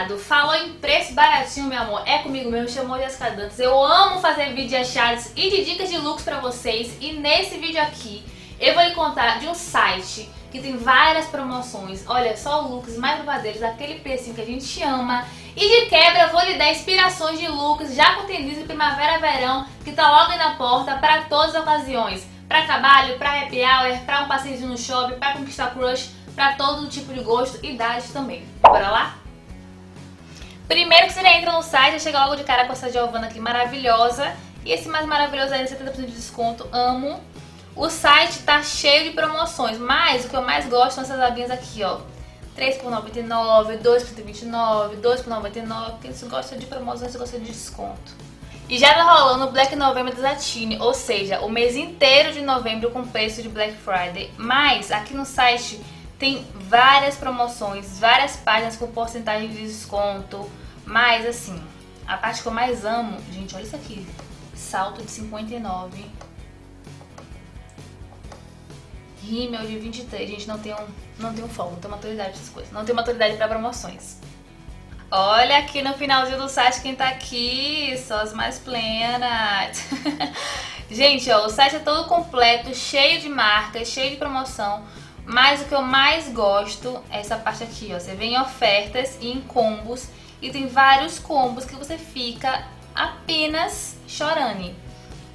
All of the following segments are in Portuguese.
É, falou em preço baratinho, meu amor. É comigo mesmo, chamou Jessica Dantas. Eu amo fazer vídeo de achados e de dicas de looks pra vocês. E nesse vídeo aqui, eu vou lhe contar de um site que tem várias promoções. Olha, só looks mais verdadeiros, aquele precinho que a gente ama. E de quebra, vou lhe dar inspirações de looks já com tendência primavera-verão, que tá logo aí na porta para todas as ocasiões. Pra trabalho, pra happy hour, pra um passeio no shopping, pra conquistar crush para todo tipo de gosto e idade também. Bora lá? Primeiro que você entra no site, já chega logo de cara com essa Giovanna aqui maravilhosa. E esse mais maravilhoso aí, 70% de desconto, amo. O site tá cheio de promoções, mas o que eu mais gosto são essas abinhas aqui, ó. 3 por 99, 2 por 29, 2 por 99, porque você gosta de promoções, você gosta de desconto. E já tá rolando o Black November da Zatini, ou seja, o mês inteiro de novembro com preço de Black Friday. Mas aqui no site tem várias promoções, várias páginas com porcentagem de desconto. Mas assim, a parte que eu mais amo, gente, olha isso aqui. Salto de 59. Rímel de 23. Gente, não tem um, não tem um foco, não tem maturidade essas coisas. Não tem maturidade para promoções. Olha aqui no finalzinho do site quem tá aqui, só as mais plenas. Gente, ó, o site é todo completo, cheio de marcas, cheio de promoção. Mas o que eu mais gosto é essa parte aqui, ó. Você vem em ofertas e em combos. E tem vários combos que você fica apenas chorando.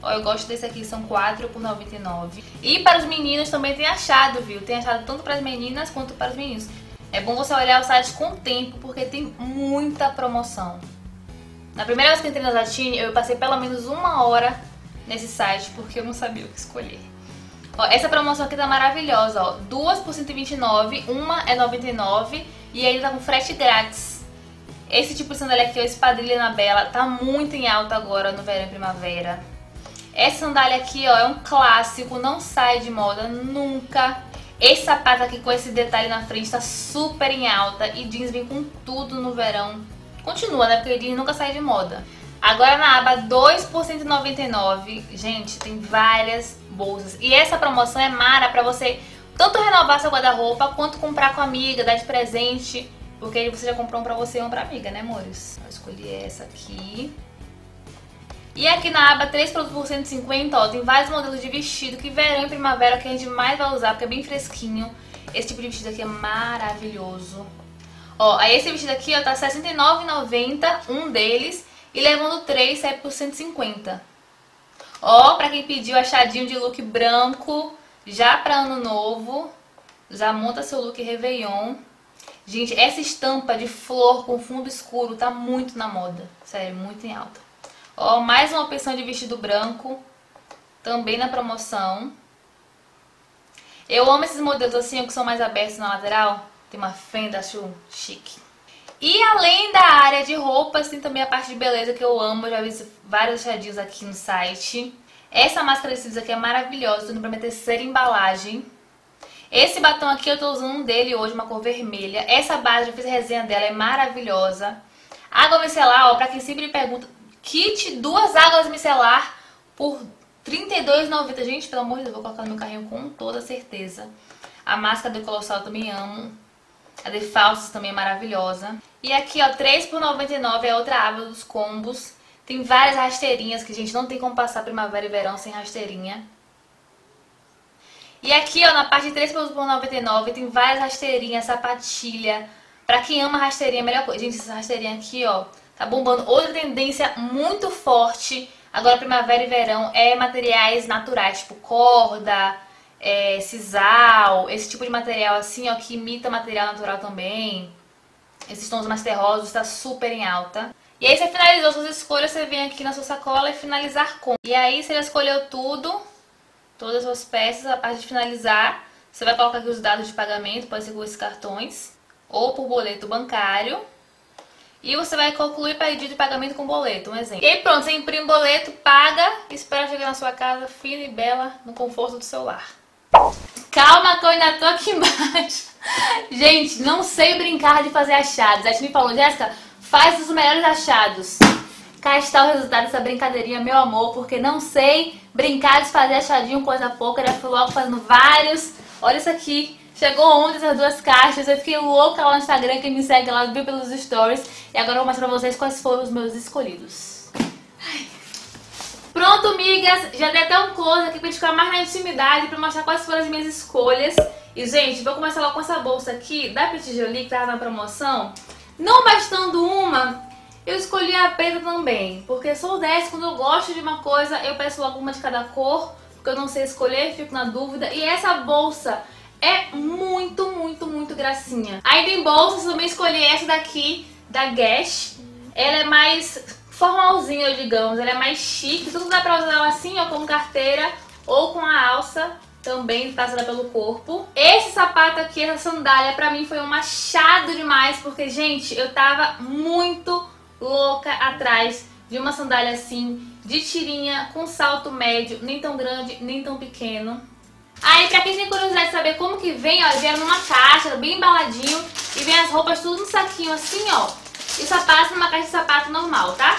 Ó, eu gosto desse aqui, são 4 por 99. E para os meninos também tem achado, viu? Tem achado tanto para as meninas quanto para os meninos. É bom você olhar o site com tempo, porque tem muita promoção. Na primeira vez que entrei na Zatini, eu passei pelo menos uma hora nesse site, porque eu não sabia o que escolher. Ó, essa promoção aqui tá maravilhosa, ó. Duas por 129, uma é 99 e ainda tá com frete grátis. Esse tipo de sandália aqui, ó, espadrilha na bela, tá muito em alta agora no verão e primavera. Essa sandália aqui, ó, é um clássico, não sai de moda nunca. Esse sapato aqui com esse detalhe na frente tá super em alta e jeans vem com tudo no verão. Continua, né? Porque jeans nunca sai de moda. Agora na aba 2 por 199, gente, tem várias bolsas. E essa promoção é mara pra você tanto renovar seu guarda-roupa, quanto comprar com a amiga, dar de presente. Porque você já comprou um pra você e um pra amiga, né, amores? Eu escolhi essa aqui. E aqui na aba 3 produtos por 150, ó, tem vários modelos de vestido que verão e primavera que a gente mais vai usar, porque é bem fresquinho. Esse tipo de vestido aqui é maravilhoso. Ó, aí esse vestido aqui, ó, tá R$69,90, um deles. E levando 3, sai por 150. Ó, pra quem pediu achadinho de look branco, já pra ano novo, já monta seu look Réveillon. Gente, essa estampa de flor com fundo escuro tá muito na moda. Sério, muito em alta. Ó, mais uma opção de vestido branco, também na promoção. Eu amo esses modelos assim, que são mais abertos na lateral. Tem uma fenda, acho chique. E além da área de roupas, tem também a parte de beleza que eu amo. Eu já vi vários achadinhos aqui no site. Essa máscara de cílios aqui é maravilhosa, tô indo pra minha terceira embalagem. Esse batom aqui eu tô usando um dele hoje, uma cor vermelha. Essa base, já fiz resenha dela, é maravilhosa. Água micelar, ó, pra quem sempre me pergunta, kit duas águas micelar por R$32,90. Gente, pelo amor de Deus, vou colocar no meu carrinho com toda certeza. A máscara do Colossal também amo. A de falsos também é maravilhosa. E aqui, ó, 3 por 99 é outra aba dos combos. Tem várias rasteirinhas que, a gente, não tem como passar primavera e verão sem rasteirinha. E aqui, ó, na parte de 3 por 99 tem várias rasteirinhas, sapatilha. Pra quem ama rasteirinha, é melhor coisa. Gente, essa rasteirinha aqui, ó, tá bombando. Outra tendência muito forte, agora primavera e verão, é materiais naturais, tipo corda, é, sisal, esse tipo de material assim, ó, que imita material natural também. Esses tons mais terrosos, tá super em alta. E aí você finalizou suas escolhas, você vem aqui na sua sacola e finalizar com. E aí você já escolheu tudo, todas as suas peças, a parte de finalizar, você vai colocar aqui os dados de pagamento, pode ser com esses cartões, ou por boleto bancário. E você vai concluir pedido de pagamento com boleto, um exemplo. E aí pronto, você imprime o boleto, paga espera chegar na sua casa fina e bela, no conforto do seu lar. Calma que eu ainda tô aqui embaixo. Gente, não sei brincar de fazer achados. A gente me falou, Jéssica, faz os melhores achados. Cá está o resultado dessa brincadeirinha, meu amor, porque não sei brincar de fazer achadinho, coisa pouca. Já fui logo fazendo vários. Olha isso aqui. Chegou ontem essas duas caixas, eu fiquei louca lá no Instagram, quem me segue lá viu pelos stories. E agora eu vou mostrar pra vocês quais foram os meus escolhidos. Pronto, migas, já dei até um close aqui pra gente ficar mais na intimidade, pra mostrar quais foram as minhas escolhas. E, gente, vou começar logo com essa bolsa aqui, da Petit Jolie, que tava na promoção. Não bastando uma, eu escolhi a preta também, porque sou dessa, quando eu gosto de uma coisa, eu peço logo uma de cada cor, porque eu não sei escolher, fico na dúvida. E essa bolsa é muito, muito, muito gracinha. Ainda em bolsas, também escolhi essa daqui, da Guess. Ela é mais formalzinha, digamos, ela é mais chique. Tudo dá pra usar assim, ó, com carteira ou com a alça também passada pelo corpo. Esse sapato aqui, essa sandália, pra mim foi um machado demais, porque, gente, eu tava muito louca atrás de uma sandália assim, de tirinha, com salto médio, nem tão grande, nem tão pequeno. Aí, pra quem tem curiosidade de saber como que vem, ó, vieram numa caixa, bem embaladinho, e vem as roupas tudo no saquinho assim, ó. E sapato numa caixa de sapato normal, tá?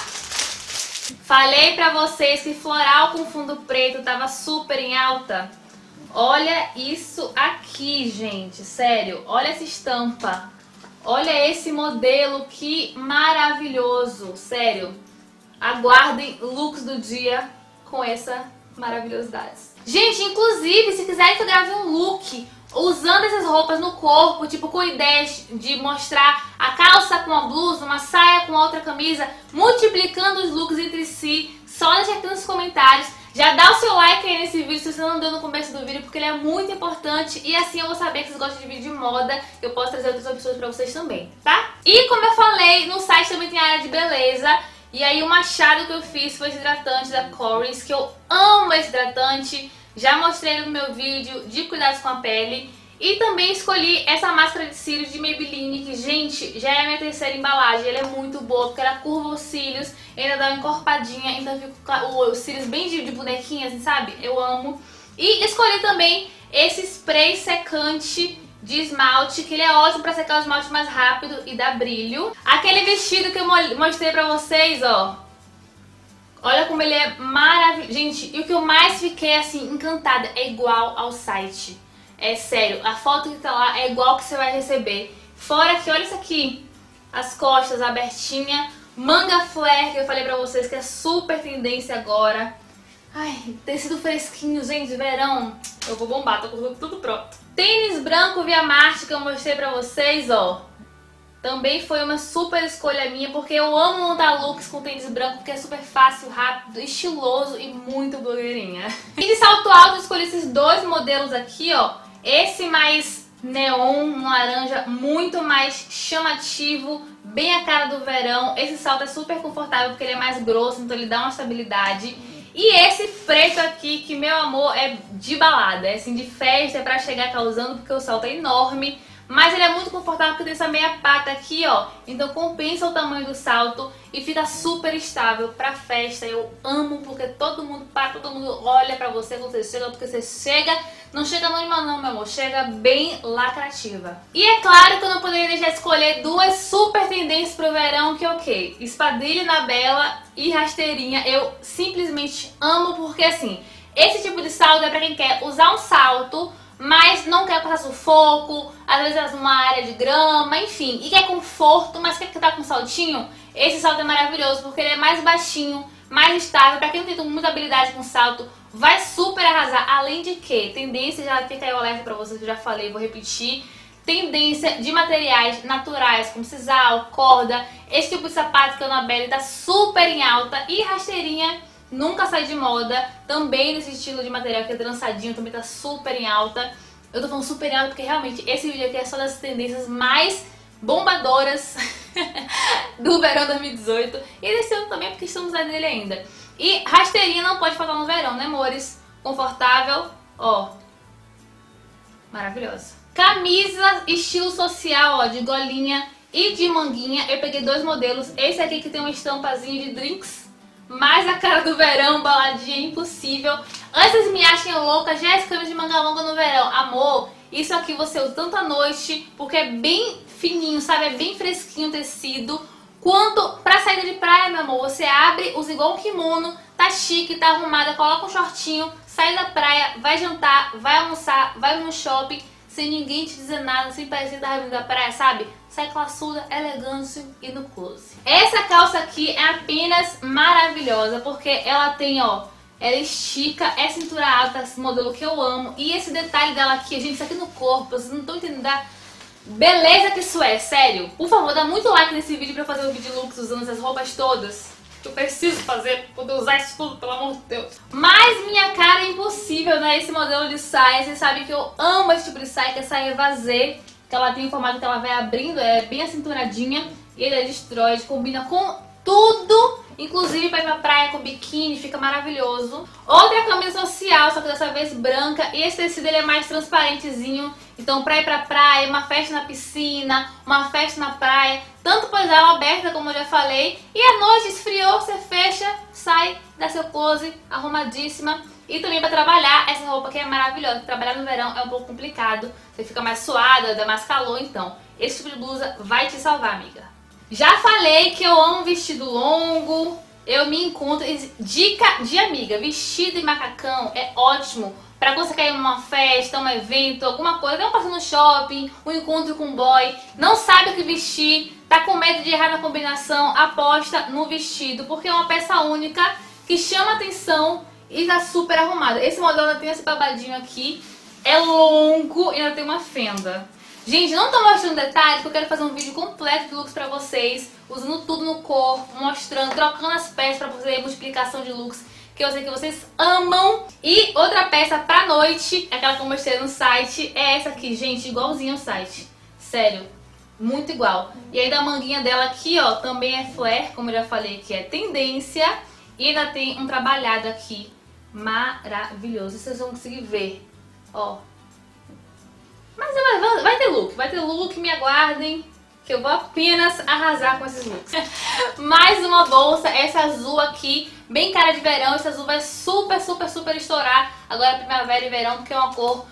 Falei pra vocês que floral com fundo preto tava super em alta. Olha isso aqui, gente, sério, olha essa estampa. Olha esse modelo, que maravilhoso, sério. Aguardem looks do dia com essa maravilhosidade. Gente, inclusive, se quiserem que eu grave um look usando essas roupas no corpo, tipo com ideias de mostrar a calça com a blusa, uma saia com outra camisa, multiplicando os looks entre si, só deixa aqui nos comentários. Já dá o seu like aí nesse vídeo se você não deu no começo do vídeo, porque ele é muito importante e assim eu vou saber que vocês gostam de vídeo de moda, eu posso trazer outras opções pra vocês também, tá? E como eu falei, no site também tem área de beleza, e aí o machado que eu fiz foi esse hidratante da Corys, que eu amo esse hidratante, já mostrei no meu vídeo de cuidados com a pele. E também escolhi essa máscara de cílios de Maybelline, que, gente, já é a minha terceira embalagem. Ela é muito boa, porque ela curva os cílios, ainda dá uma encorpadinha, então fica os cílios bem de, de bonequinha, assim, sabe? Eu amo. E escolhi também esse spray secante de esmalte, que ele é ótimo pra secar o esmalte mais rápido e dar brilho. Aquele vestido que eu mostrei pra vocês, ó. Olha como ele é maravilhoso. Gente, e o que eu mais fiquei, assim, encantada é igual ao site. É sério, a foto que tá lá é igual que você vai receber. Fora que, olha isso aqui, as costas abertinha, manga flare, que eu falei pra vocês que é super tendência agora. Ai, tecido fresquinho, gente, verão. Eu vou bombar, tô com tudo pronto. Tênis branco via Marte que eu mostrei pra vocês, ó. Também foi uma super escolha minha, porque eu amo montar looks com tênis branco, porque é super fácil, rápido, estiloso e muito blogueirinha. E de salto alto eu escolhi esses dois modelos aqui, ó. Esse mais neon, um laranja, muito mais chamativo, bem a cara do verão. Esse salto é super confortável porque ele é mais grosso, então ele dá uma estabilidade. E esse preto aqui, que meu amor, é de balada, é assim, de festa, é pra chegar causando, porque o salto é enorme. Mas ele é muito confortável porque tem essa meia pata aqui, ó. Então compensa o tamanho do salto e fica super estável pra festa. Eu amo porque todo mundo para, todo mundo olha pra você quando você chega, porque você chega, não chega anônima não, meu amor, chega bem lacrativa. E é claro que eu não poderia deixar de escolher duas super tendências pro verão, que é o quê? Espadilha na Bela e rasteirinha. Eu simplesmente amo porque assim, esse tipo de salto é pra quem quer usar um salto mas não quer passar sufoco, às vezes é uma área de grama, enfim, e quer conforto, mas quer estar com saltinho, esse salto é maravilhoso porque ele é mais baixinho, mais estável, pra quem não tem muita habilidade com salto, vai super arrasar, além de que, tendência, já fica aí o alerta pra vocês que eu já falei, vou repetir, tendência de materiais naturais, como sisal, corda, esse tipo de sapato que a Annabelle tá super em alta, e rasteirinha, nunca sai de moda, também nesse estilo de material que é trançadinho, também tá super em alta. Eu tô falando super em alta porque realmente esse vídeo aqui é só das tendências mais bombadoras do verão 2018 e desse ano também porque estamos nele ainda. E rasteirinha não pode faltar no verão, né amores? Confortável, ó, maravilhosa. Camisa estilo social, ó, de golinha e de manguinha. Eu peguei dois modelos, esse aqui que tem uma estampazinha de drinks mais a cara do verão, baladinha impossível. Antes me achem louca, Jéssica, de manga longa no verão. Amor, isso aqui você usa tanto à noite, porque é bem fininho, sabe? É bem fresquinho o tecido. Quanto pra saída de praia, meu amor, você abre, usa igual um kimono, tá chique, tá arrumada, coloca um shortinho, sai da praia, vai jantar, vai almoçar, vai no shopping, sem ninguém te dizer nada, sem parecer da vindo da praia, sabe? Sai classuda, elegante e no close. Essa calça aqui é apenas maravilhosa, porque ela tem, ó, ela estica, é cintura alta, esse modelo que eu amo. E esse detalhe dela aqui, gente, isso aqui no corpo, vocês não estão entendendo da beleza que isso é, sério. Por favor, dá muito like nesse vídeo pra fazer o vídeo looks usando essas roupas todas. Eu preciso fazer pra poder usar isso tudo, pelo amor de Deus. Mas minha impossível, né? Esse modelo de saia, vocês sabem que eu amo esse tipo de saia, que é saia vazê. Que ela tem um formato que ela vai abrindo, é bem acinturadinha. E ele é destrói, combina com tudo Inclusive ir pra praia com biquíni, fica maravilhoso. Outra camisa social, só que dessa vez branca. E esse tecido ele é mais transparentezinho. Então pra ir pra praia, uma festa na piscina, uma festa na praia. Tanto pôs ela aberta, como eu já falei. E à noite esfriou, você fecha, sai, dá seu pose, arrumadíssima. E também pra trabalhar, essa roupa aqui é maravilhosa. Trabalhar no verão é um pouco complicado. Você fica mais suada, dá mais calor, então esse tipo de blusa vai te salvar, amiga. Já falei que eu amo vestido longo, eu me encontro... Dica de amiga, vestido e macacão é ótimo para quando você quer ir numa festa, um evento, alguma coisa, não passar no shopping, um encontro com um boy, não sabe o que vestir, tá com medo de errar na combinação, aposta no vestido, porque é uma peça única que chama atenção e tá super arrumada. Esse modelo ainda tem esse babadinho aqui, é longo e ainda tem uma fenda. Gente, não tô mostrando detalhes, porque eu quero fazer um vídeo completo de looks pra vocês, usando tudo no corpo, mostrando, trocando as peças pra fazer multiplicação de looks, que eu sei que vocês amam. E outra peça pra noite, aquela que eu mostrei no site, é essa aqui, gente, igualzinha ao site. Sério, muito igual. E aí da manguinha dela aqui, ó, também é flare, como eu já falei, que é tendência. E ainda tem um trabalhado aqui maravilhoso. Vocês vão conseguir ver, ó, mas vai, vai ter look, vai ter look, me aguardem que eu vou apenas arrasar com esses looks. Mais uma bolsa, essa azul aqui, bem cara de verão. Essa azul vai super, super, super estourar agora primavera e verão, porque é uma cor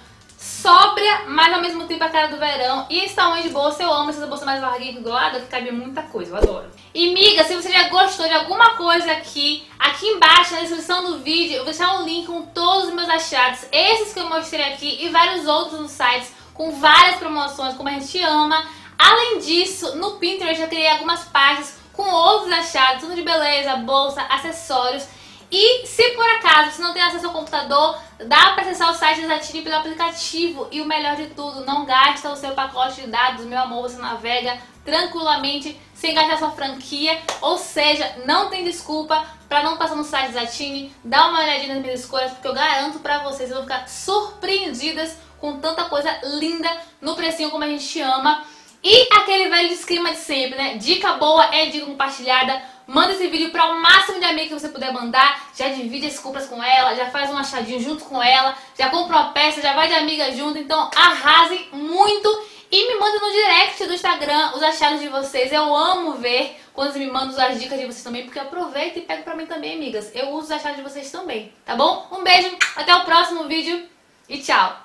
sóbria, mas ao mesmo tempo a cara do verão. E esse tamanho de bolsa eu amo, essa bolsa mais larguinha do lado, que cabe muita coisa, eu adoro. E miga, se você já gostou de alguma coisa aqui, aqui embaixo na descrição do vídeo eu vou deixar um link com todos os meus achados, esses que eu mostrei aqui e vários outros nos sites com várias promoções, como a gente ama. Além disso, no Pinterest eu criei algumas páginas com outros achados, tudo de beleza, bolsa, acessórios. E se por acaso você não tem acesso ao computador, dá para acessar o site da Zatini pelo aplicativo. E o melhor de tudo, não gasta o seu pacote de dados, meu amor, você navega tranquilamente, sem gastar sua franquia. Ou seja, não tem desculpa para não passar no site da Zatini. Dá uma olhadinha nas minhas escolhas, porque eu garanto para vocês, vocês vão ficar surpreendidas com tanta coisa linda no precinho como a gente ama. E aquele velho esquema de sempre, né? Dica boa é dica compartilhada. Manda esse vídeo para o máximo de amigos que você puder mandar. Já divide as compras com ela, já faz um achadinho junto com ela, já compra uma peça, já vai de amiga junto. Então arrasem muito e me mandem no direct do Instagram os achados de vocês. Eu amo ver quando vocês me mandam as dicas de vocês também, porque eu aproveito e pego pra mim também, amigas. Eu uso os achados de vocês também, tá bom? Um beijo, até o próximo vídeo e tchau!